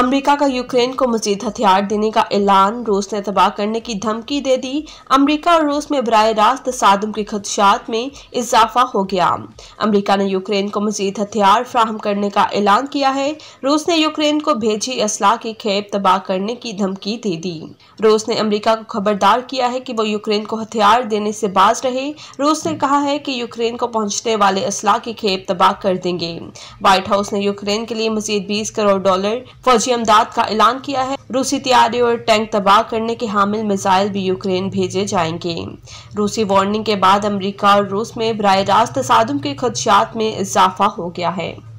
America का Ukraine को मजीद हथियार देने का ऐलान, रूस ने तबाह करने की धमकी दे दी। अमेरिका और रूस में बर रास्त तसादम के खदशात में इजाफा हो गया। अमेरिका ने यूक्रेन को मजीद हथियार फ्राहम करने का ऐलान किया है। रूस ने यूक्रेन को भेजी असलाह की खेप तबाह करने की धमकी दे दी। रूस ने अमेरिका को खबरदार किया है कि वो यूक्रेन को हथियार देने से बाज रहे। रूस ने कहा है कि यूक्रेन को पहुँचने वाले असलाह की खेप तबाह कर देंगे। व्हाइट हाउस ने यूक्रेन के लिए मजीद बीस करोड़ डॉलर फौजी अमदाद का ऐलान किया है। रूसी तैयारी और टैंक तबाह करने के हामिल मिसाइल भी यूक्रेन भेजे जाएँगे। रूसी वार्निंग के बाद अमरीका और रूस में बर रास्त तसादम के खदशात में इजाफा हो गया है।